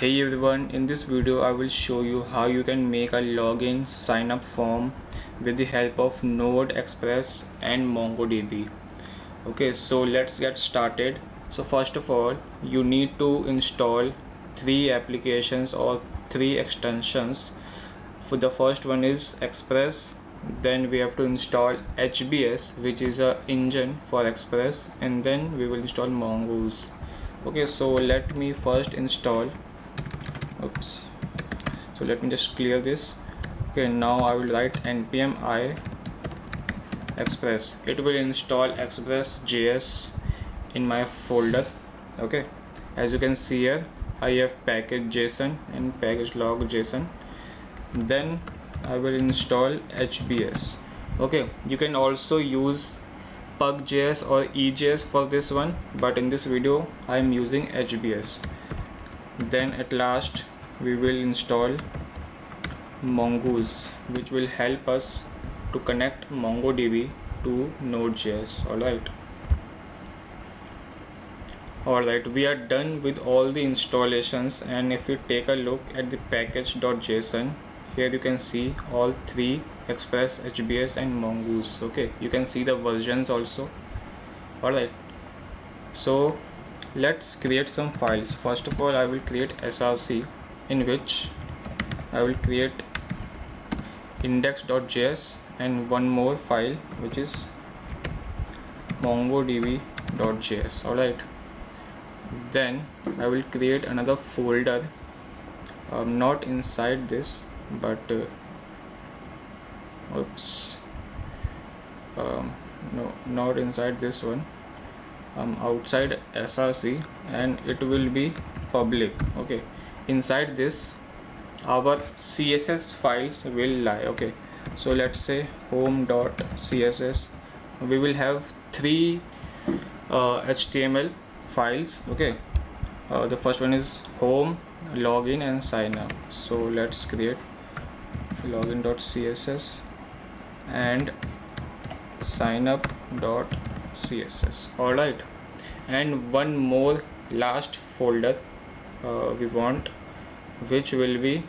Hey everyone, in this video I will show you how you can make a login sign up form with the help of Node Express and MongoDB. Okay, so let's get started. So first of all, you need to install three applications or three extensions. For the first one is Express, then we have to install HBS which is a engine for Express and then we will install Mongoose okay so let me first install oops. So let me just clear this. Okay now I will write npm i express. It will install express js in my folder. Okay. As you can see here I have package json and package lock json. Then I will install HBS. Okay. You can also use pug.js or ejs for this one but in this video I am using HBS. Then at last we will install mongoose which will help us to connect mongodb to node.js alright alright we are done with all the installations and if you take a look at the package.json here you can see all three express hbs and mongoose. Okay you can see the versions also. Alright so let's create some files. First of all I will create src in which I will create index.js and one more file which is mongodb.js alright. Then I will create another folder. Um, not inside this but uh, oops. Um, no not inside this one. Um, outside src and it will be public. Okay inside this our css files will lie okay. So let's say home.css we will have three uh, html files okay. Uh, the first one is home login and sign up. So let's create login.css and sign up.css all right. And one more last folder uh, we want which will be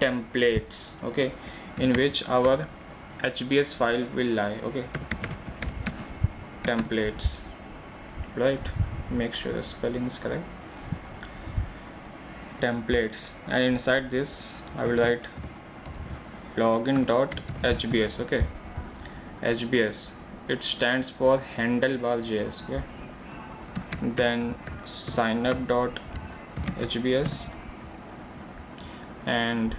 templates okay in which our hbs file will lie okay. Templates right? Make sure the spelling is correct. Templates and inside this i will write login.hbs okay. Hbs it stands for handlebar js okay. Then sign up hbs and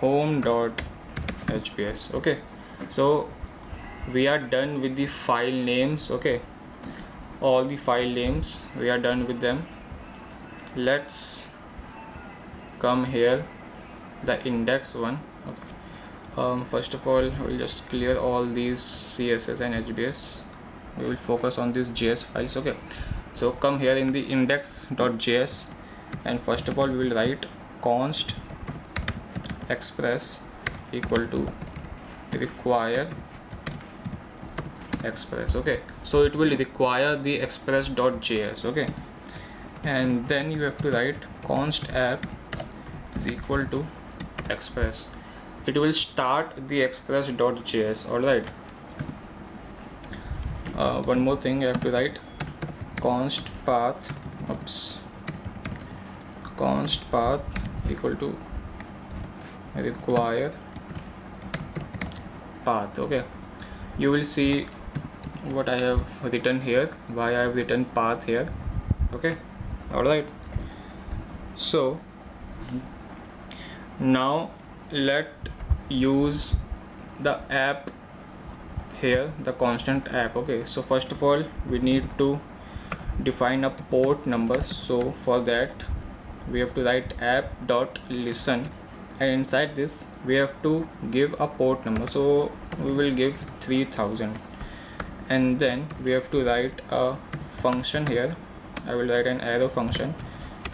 home dot hbs okay. So we are done with the file names. Okay. All the file names we are done with them. Let's come here the index one. Okay. Um, first of all we'll just clear all these css and hbs we will focus on these js files. Okay. So come here in the index.js and first of all we will write const express equal to require express okay? So it will require the express.js okay? And then you have to write const app is equal to express. It will start the express.js all right uh, one more thing you have to write const path oops const path equal to require path okay. You will see what I have written here why I have written path here okay. Alright. So now let use the app here the constant app okay. So first of all we need to define a port number. So for that we have to write app dot listen. And inside this we have to give a port number. So we will give 3000 and then we have to write a function here. I will write an arrow function.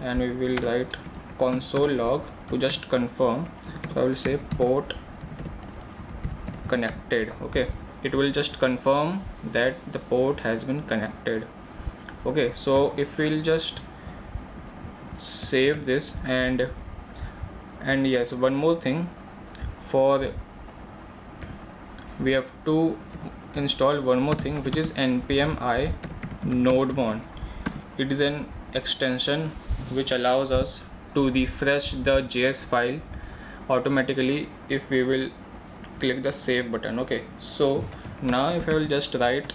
And we will write console log to just confirm. So I will say port connected. Okay. It will just confirm that the port has been connected. Okay. So if we'll just save this and and yes one more thing. For we have to install one more thing which is npm i nodemon it is an extension which allows us to refresh the js file automatically if we will click the save button okay. So now if i will just write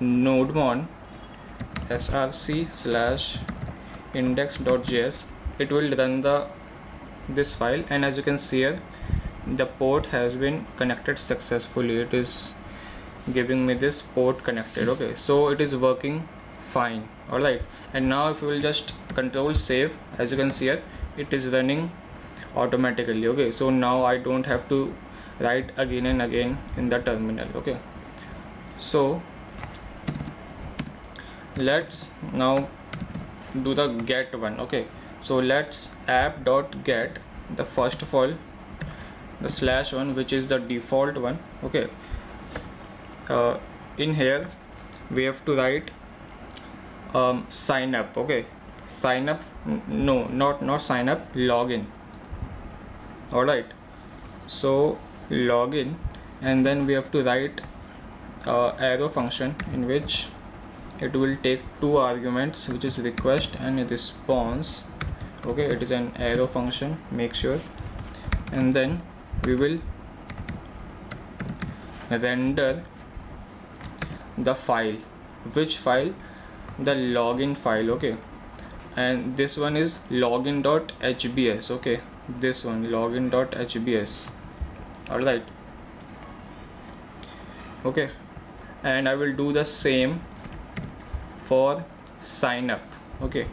node nodemon src slash index.js it will run the this file. And as you can see here the port has been connected successfully. It is giving me this port connected. Okay so it is working fine. Alright and now if you will just control save as you can see here it is running automatically. Okay so now I don't have to write again and again in the terminal. Okay so let's now do the get one okay? So let's app dot get the first of all the slash one which is the default one okay? Uh, in here we have to write um, sign up okay? Sign up no not not sign up login. All right so login and then we have to write uh, arrow function in which it will take two arguments which is request and response. Okay it is an arrow function make sure. And then we will render the file. Which file? The login file okay. And this one is login.hbs okay. This one login.hbs all right okay. And i will do the same for sign up okay?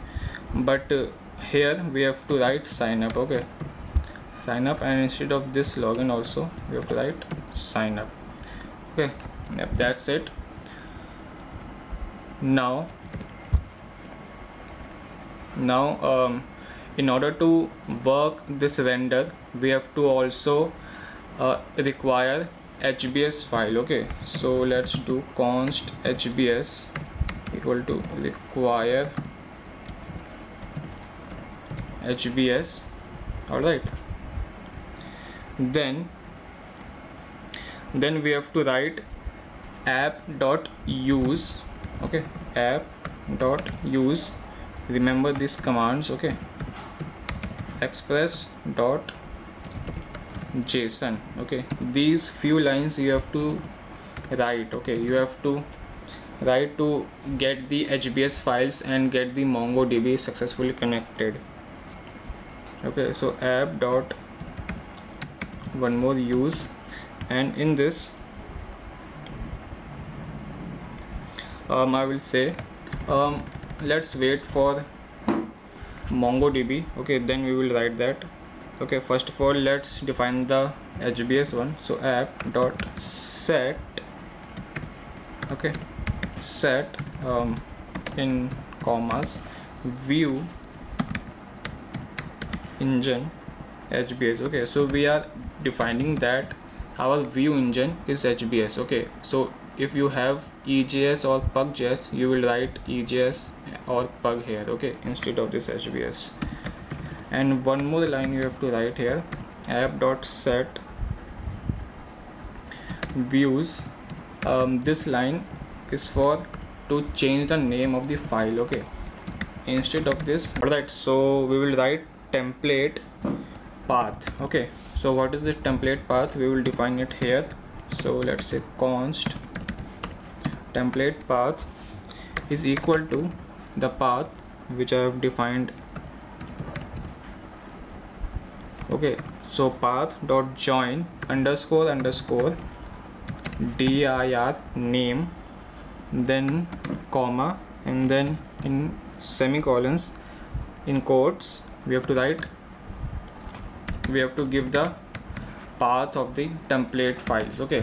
But uh, here we have to write sign up okay? Sign up and instead of this login also we have to write sign up okay? Yep that's it. Now now um, in order to work this render we have to also uh, require hbs file okay? So let's do const hbs equal to require hbs all right then then we have to write app dot use okay. App dot use remember these commands. Okay. Express dot json okay. These few lines you have to write. Okay. You have to write to get the hbs files and get the mongodb successfully connected. Okay so app dot one more use. And in this um, I will say um, let's wait for MongoDB. Okay then we will write that. Okay first of all let's define the HBS one. So app dot set. Okay set um, in commas view engine HBS okay so we are defining that our view engine is HBS okay so if you have EJS or PugJS you will write EJS or Pug here okay instead of this HBS and one more line you have to write here app dot set views. Um, this line is for to change the name of the file okay? Instead of this alright so we will write template path okay? So what is the template path? We will define it here. So let's say const template path is equal to the path which I have defined okay? So path dot join underscore underscore dir name then comma and then in semicolons in quotes we have to write we have to give the path of the template files okay?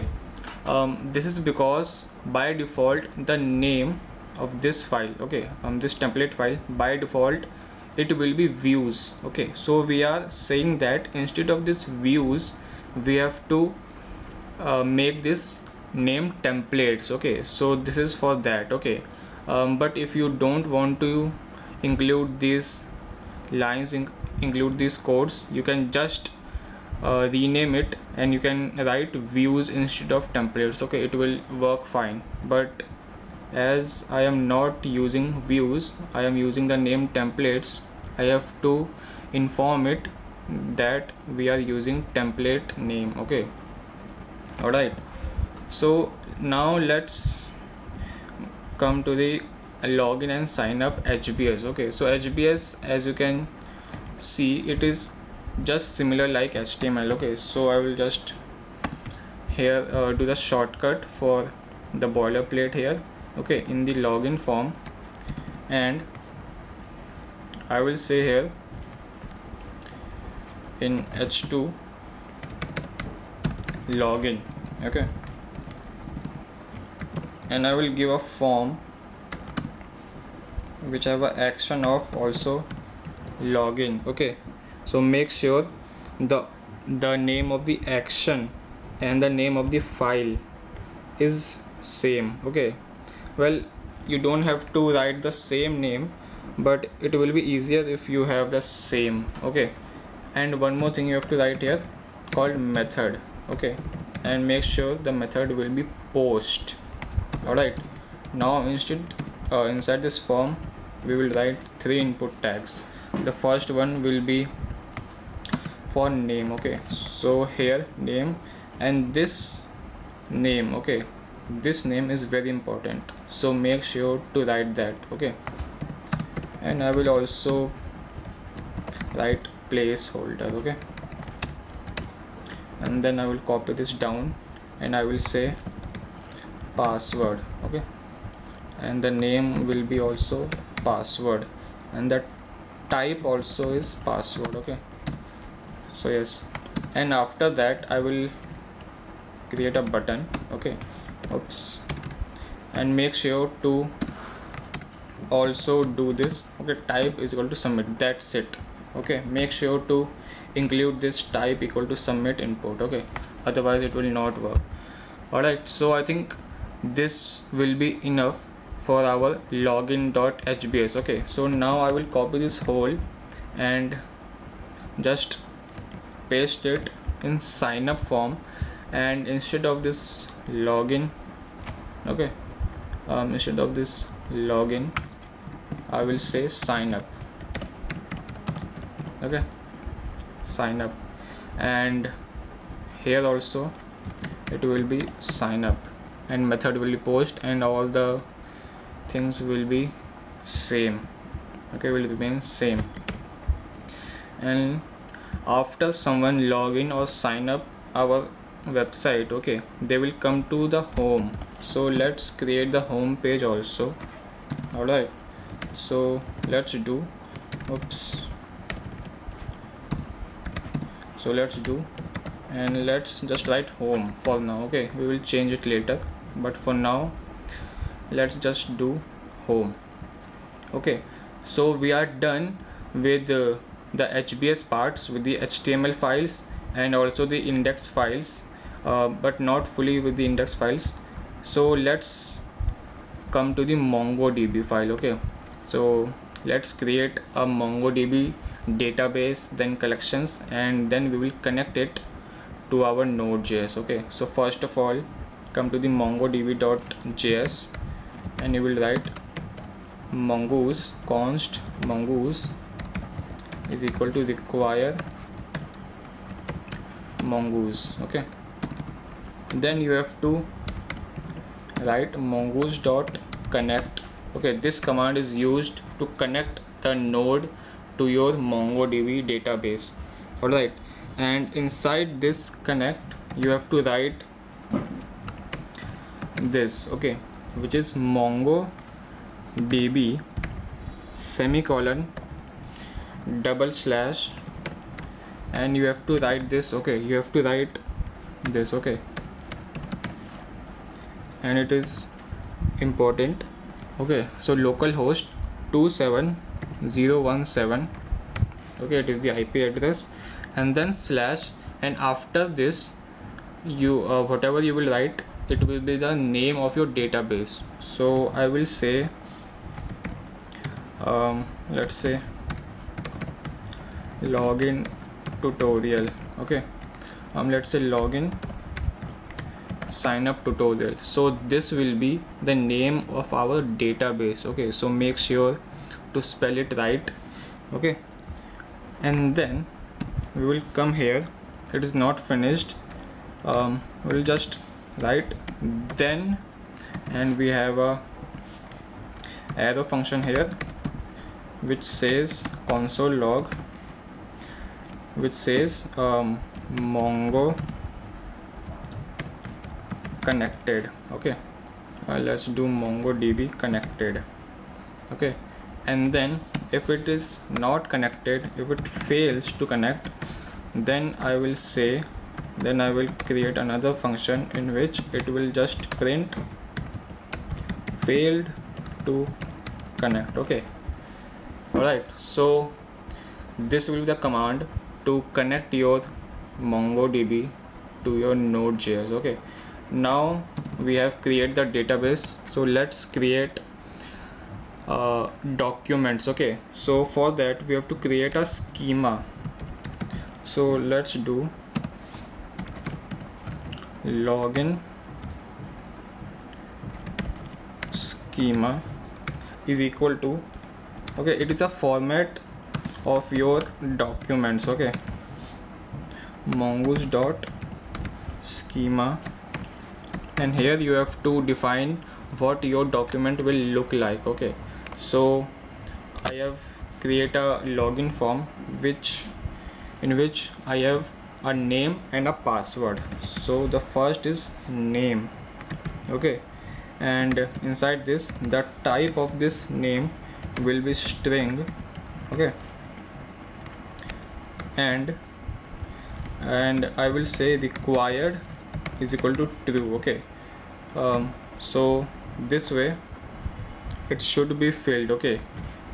Um, this is because by default the name of this file okay um, this template file by default it will be views okay? So we are saying that instead of this views we have to uh, make this name templates okay? So this is for that okay? Um, but if you don't want to include these lines in include these codes you can just uh, rename it and you can write views instead of templates okay? It will work fine. But as I am not using views I am using the name templates I have to inform it that we are using template name okay? Alright so now let's come to the login and sign up HBS okay? So HBS as you can see it is just similar like HTML okay? So I will just here uh, do the shortcut for the boilerplate here okay? In the login form. And I will say here in h2 login okay and I will give a form whichever action of also login. Okay. So make sure the the name of the action and the name of the file is same. Okay. Well you don't have to write the same name but it will be easier if you have the same. Okay. And one more thing you have to write here called method. Okay. And make sure the method will be post alright now instead uh, inside this form. We will write three input tags. The first one will be for name okay? So here name and this name okay? This name is very important. So make sure to write that okay? And I will also write placeholder okay? And then I will copy this down and I will say password okay? And the name will be also password. And the type also is password okay? So yes. And after that I will create a button okay? Oops. And make sure to also do this okay? Type is equal to submit. That's it okay? Make sure to include this type equal to submit input okay? Otherwise it will not work. Alright so I think this will be enough for our login.hbs okay? So now I will copy this whole and just paste it in sign up form and instead of this login okay? Um, instead of this login I will say sign up okay? Sign up and here also it will be sign up and method will be post and all the things will be same. Okay will remain same. And after someone login or sign up our website okay they will come to the home. So let's create the home page also. Alright. So let's do oops. So let's do and let's just write home for now okay. We will change it later but for now let's just do home. Okay so we are done with uh, the HBS parts with the HTML files and also the index files uh, but not fully with the index files. So let's come to the MongoDB file okay? So let's create a MongoDB database then collections and then we will connect it to our node.js okay? So first of all come to the mongodb.js and you will write mongoose const mongoose is equal to require mongoose okay? Then you have to write mongoose dot connect okay? This command is used to connect the node to your mongodb database alright? And inside this connect you have to write this okay which is mongodb semicolon double slash and you have to write this okay you have to write this okay. And it is important okay so localhost 27 017 okay it is the IP address and then slash and after this you uh, whatever you will write it will be the name of your database. So I will say um, let's say login tutorial. Okay. Um let's say login sign up tutorial. So this will be the name of our database. Okay. So make sure to spell it right. Okay. And then we will come here. It is not finished. Um, we'll just write then and we have a arrow function here which says console log which says um, mongo connected okay? Uh, let's do mongodb connected okay? And then if it is not connected if it fails to connect then I will say then I will create another function in which it will just print failed to connect. Okay. Alright. So this will be the command to connect your MongoDB to your node.js okay. Now we have created the database. So let's create uh, documents. Okay. So for that we have to create a schema. So let's do login schema is equal to okay it is a format of your documents okay. Mongoose dot schema. And here you have to define what your document will look like okay. So I have create a login form which in which I have a name and a password. So the first is name. Okay. And inside this the type of this name will be string. Okay. And and I will say required is equal to true. Okay. Um, so this way it should be filled. Okay.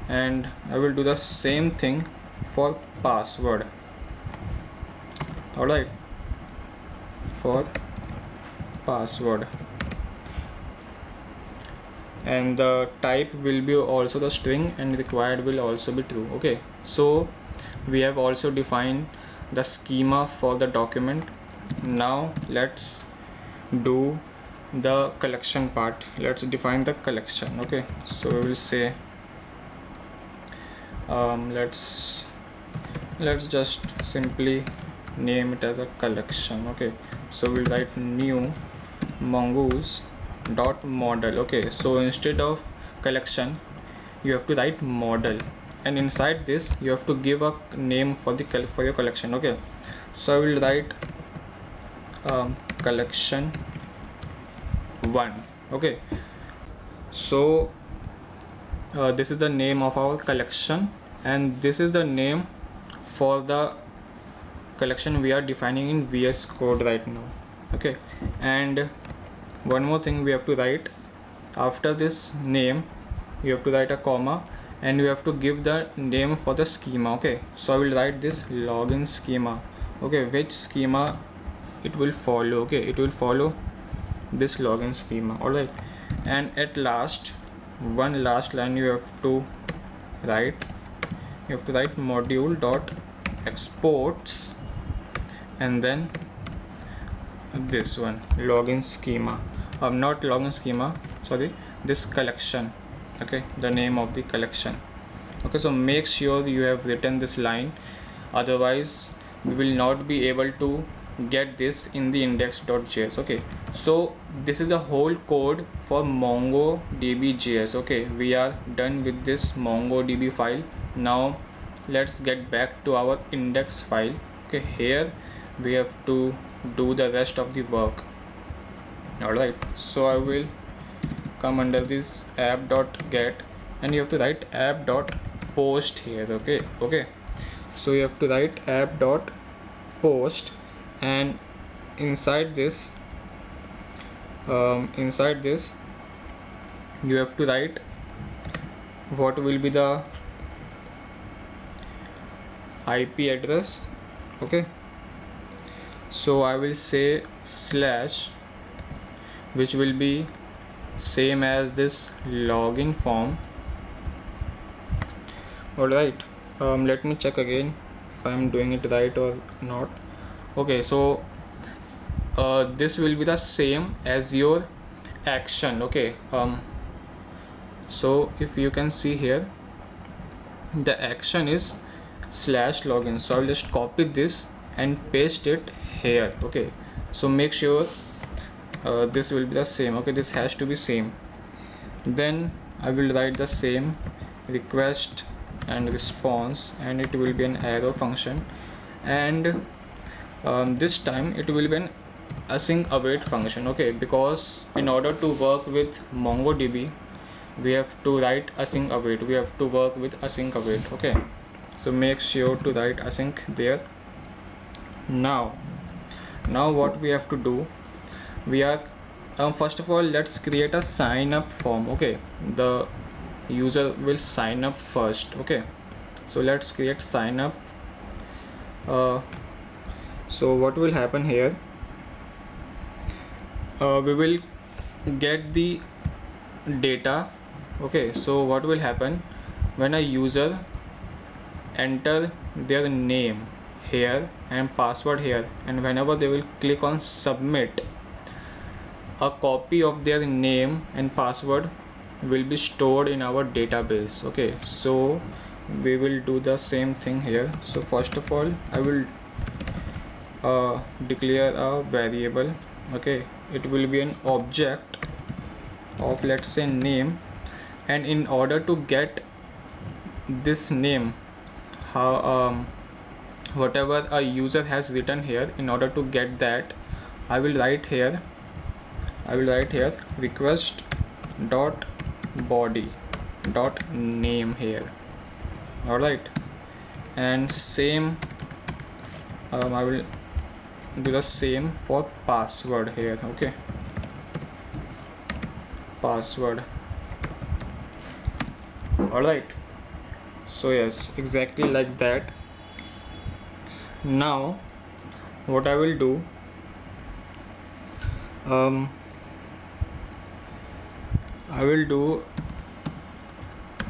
And I will do the same thing for password alright. For password. And the type will be also the string and required will also be true. Okay. So we have also defined the schema for the document. Now let's do the collection part. Let's define the collection. Okay. So we will say um, let's let's just simply name it as a collection okay? So we'll write new mongoose dot model okay? So instead of collection you have to write model. And inside this you have to give a name for the for your collection okay? So i will write um, collection 1 okay? So uh, this is the name of our collection and this is the name for the collection we are defining in VS code right now okay? And one more thing we have to write. After this name you have to write a comma and you have to give the name for the schema okay? So I will write this login schema okay? Which schema it will follow okay? It will follow this login schema alright? And at last one last line you have to write. You have to write module dot exports and then this one login schema. Or um, not login schema sorry this collection okay the name of the collection. Okay so make sure you have written this line. Otherwise we will not be able to get this in the index.js okay. So this is the whole code for mongodb.js okay. We are done with this mongodb file. Now let's get back to our index file okay. Here we have to do the rest of the work. Alright so I will come under this app.get and you have to write app.post here okay okay. So you have to write app.post and inside this um, inside this you have to write what will be the IP address okay so I will say slash which will be same as this login form. Alright um, let me check again if I'm doing it right or not. Okay so uh, this will be the same as your action okay um so if you can see here the action is slash login. So I'll just copy this and paste it here. Okay. So make sure uh, this will be the same. Okay. This has to be same. Then I will write the same request and response and it will be an arrow function. And um, this time it will be an async await function. Okay. Because in order to work with mongodb we have to write async await. We have to work with async await. Okay. So make sure to write async there. Now now what we have to do? We are um, first of all let's create a sign up form okay? The user will sign up first okay? So let's create sign up uh, so what will happen here? Uh, we will get the data okay? So what will happen? When a user enter their name here and password here. And whenever they will click on submit a copy of their name and password will be stored in our database. Okay so we will do the same thing here. So first of all I will uh, declare a variable. Okay it will be an object of let's say name. And in order to get this name how um, whatever a user has written here in order to get that I will write here I will write here request dot body dot name here. Alright. And same um, I will do the same for password here okay? Password. Alright. So yes exactly like that now what I will do um, I will do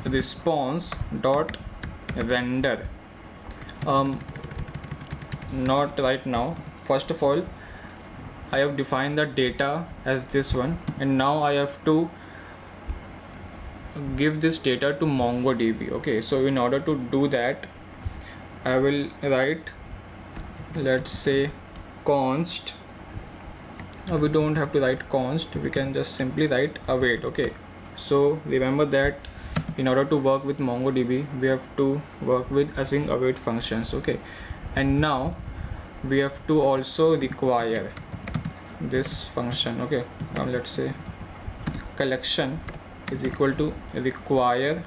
response dot render um not right now. First of all I have defined the data as this one and now I have to give this data to MongoDB. Okay so in order to do that I will write let's say const uh, we don't have to write const we can just simply write await okay? So remember that in order to work with MongoDB we have to work with async await functions okay? And now we have to also require this function okay? Now let's say collection is equal to require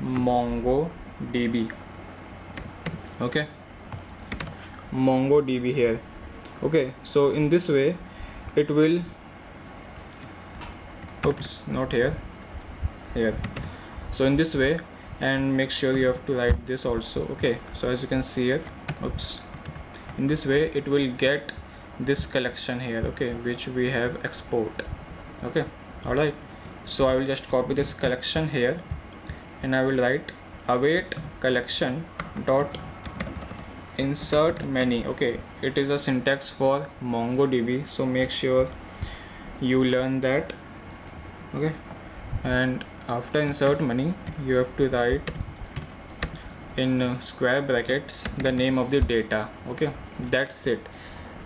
mongodb okay. Mongodb here. Okay so in this way it will oops not here. Here. So in this way and make sure you have to write this also. Okay so as you can see here oops. In this way it will get this collection here okay which we have export. Okay all right so i will just copy this collection here and i will write await collection dot insert many. Okay it is a syntax for mongodb so make sure you learn that. Okay and after insert many you have to write in square brackets the name of the data. Okay that's it.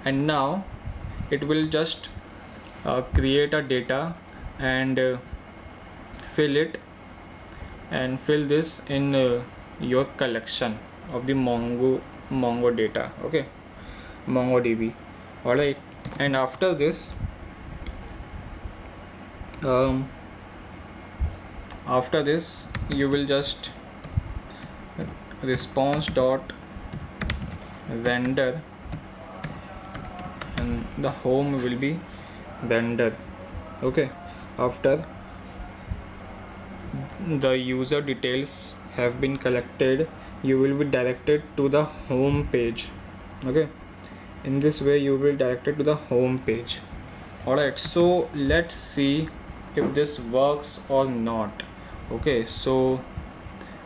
And now it will just uh, create a data and uh, fill it and fill this in uh, your collection of the mongo mongo data okay? Mongodb. All right and after this um, after this you will just response dot render and the home will be render okay? After the user details have been collected you will be directed to the home page. Okay? In this way you will be directed to the home page. Alright so let's see if this works or not. Okay so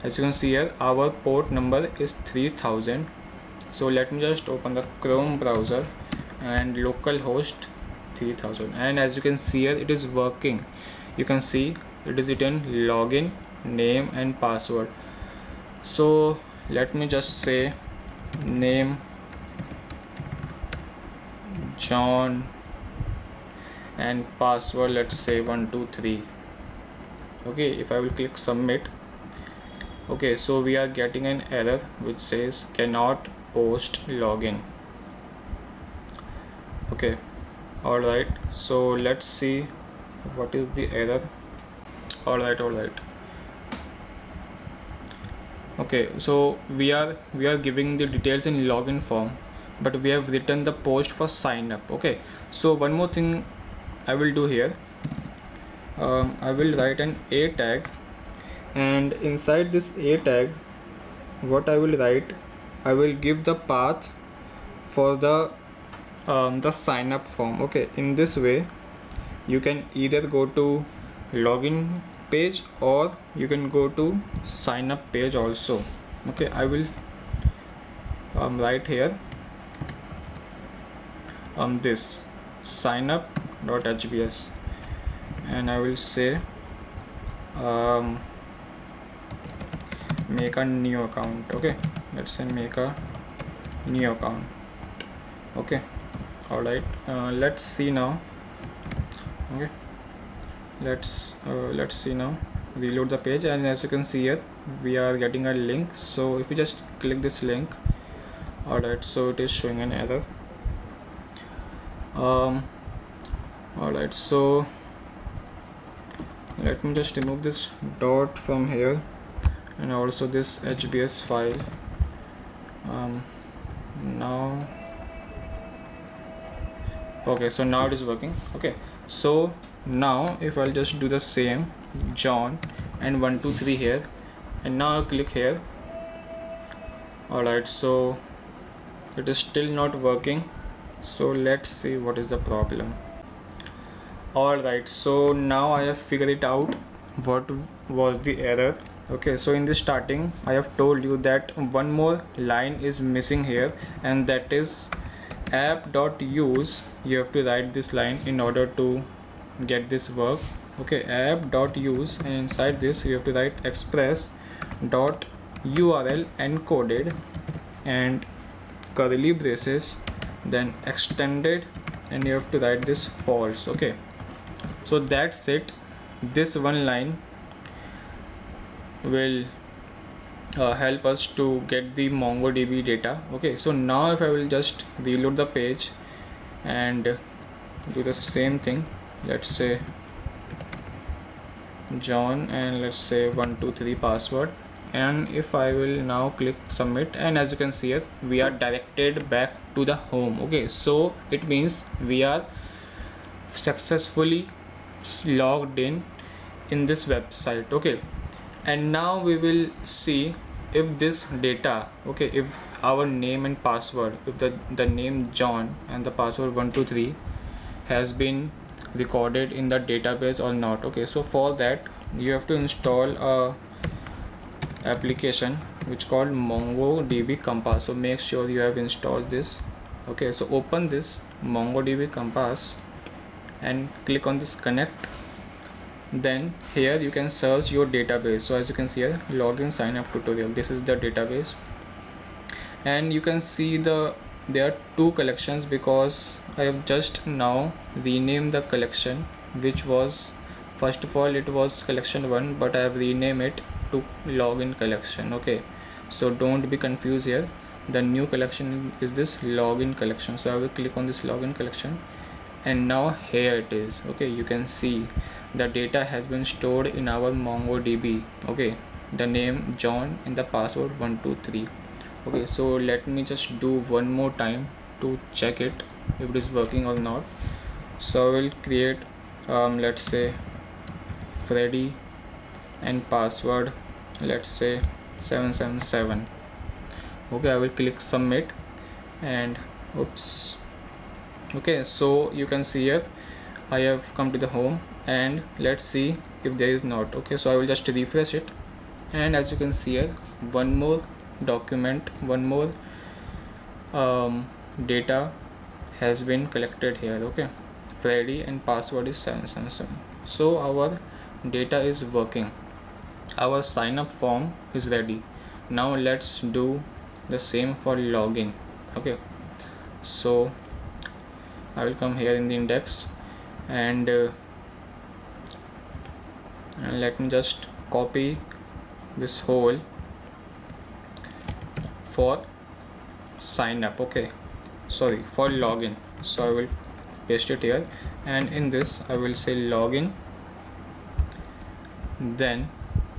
as you can see here our port number is 3000 so let me just open the chrome browser and localhost 3000 and as you can see here it is working. You can see it is written login name and password. So let me just say name John and password let's say 123 okay if I will click submit. Okay so we are getting an error which says cannot post login. Okay alright so let's see what is the error. Alright alright okay so we are we are giving the details in login form but we have written the post for sign up okay? So one more thing I will do here. Um, I will write an a tag and inside this a tag what I will write I will give the path for the um, the sign up form okay? In this way you can either go to login page or you can go to sign up page also. Okay I will um, write here um, this sign up hbs and I will say um, make a new account. Okay let's say make a new account. Okay all right. Uh, let's see now. Okay let's uh, let's see now. Reload the page and as you can see here we are getting a link. So if you just click this link alright so it is showing an error. Um alright so let me just remove this dot from here and also this HBS file. Um, now okay so now it is working. Okay so now if I'll just do the same John and 123 here. And now I'll click here. Alright so it is still not working. So let's see what is the problem. Alright so now I have figured it out what was the error. Okay so in the starting I have told you that one more line is missing here and that is app.use you have to write this line in order to get this work. Okay app app.use and inside this you have to write express dot url encoded and curly braces then extended and you have to write this false. Okay so that's it. This one line will uh, help us to get the mongodb data. Okay so now if i will just reload the page and do the same thing let's say john and let's say 123 password. And if I will now click submit and as you can see here we are directed back to the home. Okay so it means we are successfully logged in in this website. Okay and now we will see if this data okay if our name and password if the the name John and the password 123 has been recorded in the database or not. Okay so for that you have to install a application which called mongodb compass. So make sure you have installed this. Okay so open this mongodb compass and click on this connect. Then here you can search your database. So as you can see here login sign up tutorial. This is the database. And you can see the there are two collections because I have just now renamed the collection which was first of all it was collection 1 but I have renamed it to login collection okay? So don't be confused here. The new collection is this login collection. So I will click on this login collection. And now here it is okay? You can see the data has been stored in our mongodb okay? The name john and the password 123 okay so let me just do one more time to check it if it is working or not. So I will create um, let's say Freddy and password let's say 777 okay I will click submit and oops. Okay so you can see here I have come to the home and let's see if there is not. Okay so I will just refresh it. And as you can see here one more document one more um, data has been collected here okay? Freddy and password is 777 so our data is working. Our sign up form is ready. Now let's do the same for login okay? So I will come here in the index and, uh, and let me just copy this whole for sign up. Okay. Sorry for login. So I will paste it here. And in this I will say login. Then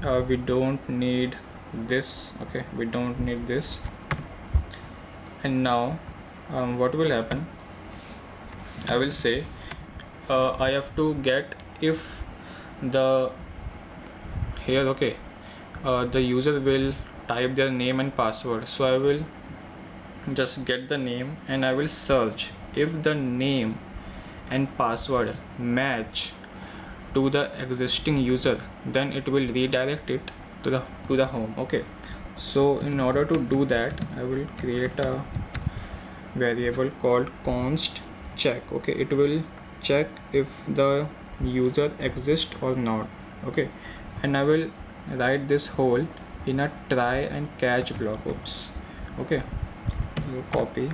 uh, we don't need this. Okay we don't need this. And now um, what will happen? I will say uh, I have to get if the here okay uh, the user will type their name and password. So I will just get the name and I will search. If the name and password match to the existing user then it will redirect it to the to the home. Okay. So in order to do that I will create a variable called const check. Okay. It will check if the user exists or not. Okay. And I will write this whole in a try and catch block oops. Okay you copy.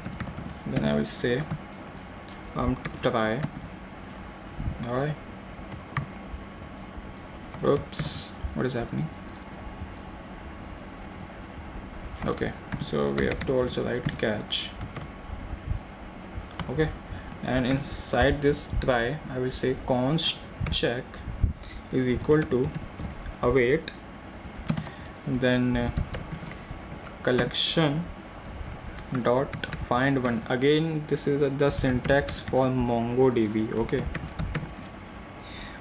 Then I will say um try. Alright oops what is happening? Okay so we have to also write catch. Okay and inside this try I will say const check is equal to await then uh, collection dot find one. Again this is the syntax for mongodb okay?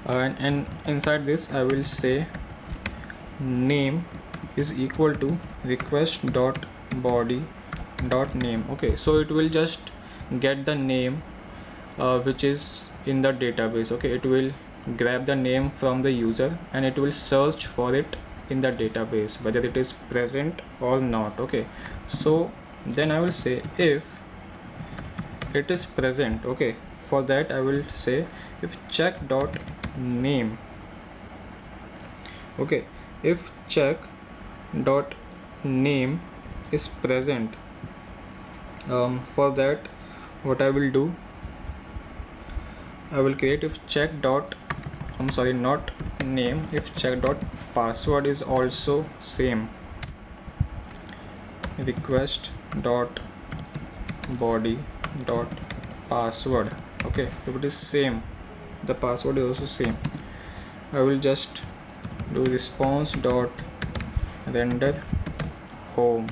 Uh, and inside this I will say name is equal to request dot body dot name okay? So it will just get the name uh, which is in the database okay? It will grab the name from the user and it will search for it in the database whether it is present or not okay? So then I will say if it is present okay? For that I will say if check dot name okay? If check dot name is present um, for that what I will do I will create if check dot I'm sorry not name if check dot password is also same. Request dot body dot password. Okay if it is same the password is also same. I will just do response dot render home.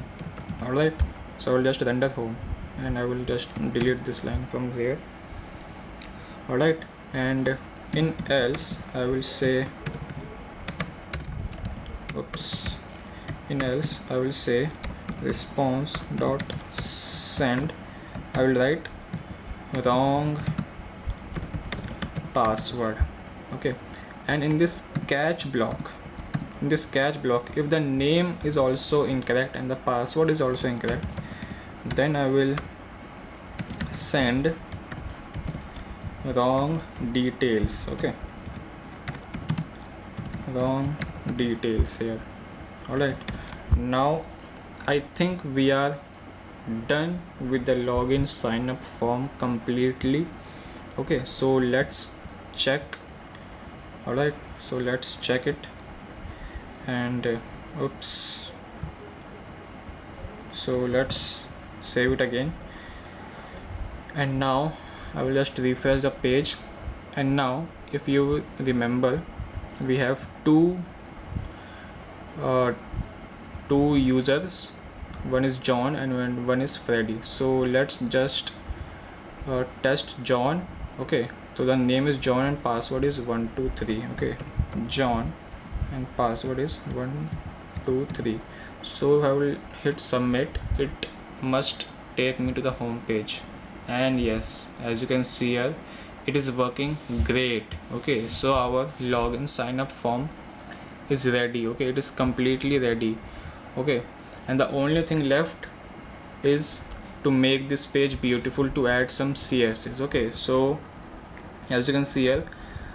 Alright so I will just render home and I will just delete this line from there. Alright and in else I will say oops. In else I will say response dot send. I will write wrong password. Okay. And in this catch block in this catch block if the name is also incorrect and the password is also incorrect then I will send wrong details okay? Wrong details here. Alright now I think we are done with the login sign up form completely. Okay so let's check. Alright so let's check it. And uh, oops. So let's save it again. And now I will just refresh the page. And now if you remember we have two uh, two users. One is John and one is Freddy. So let's just uh, test John. Okay so the name is john and password is 123 okay john and password is 123 so i will hit submit. It must take me to the home page and yes as you can see here it is working great. Okay so our login sign up form is ready. Okay it is completely ready. Okay and the only thing left is to make this page beautiful to add some css okay so as you can see here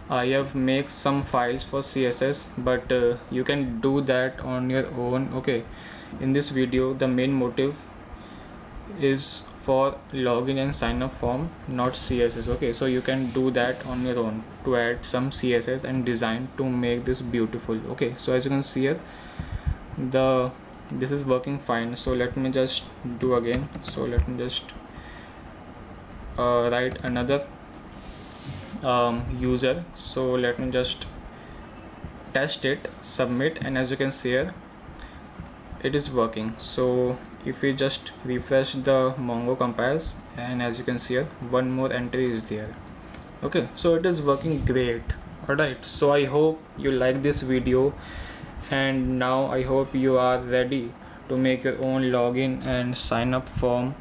I have made some files for CSS but uh, you can do that on your own. Okay in this video the main motive is for login and sign up form not css okay so you can do that on your own to add some css and design to make this beautiful. Okay so as you can see here the this is working fine. So let me just do again. So let me just uh, write another um, user. So let me just test it submit and as you can see here it is working. So if we just refresh the mongo compass and as you can see here one more entry is there. Okay so it is working great. Alright so I hope you like this video and now I hope you are ready to make your own login and sign up form.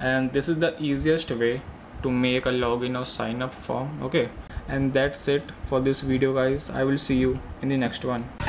And this is the easiest way to make a login or sign up form okay? And that's it for this video guys. I will see you in the next one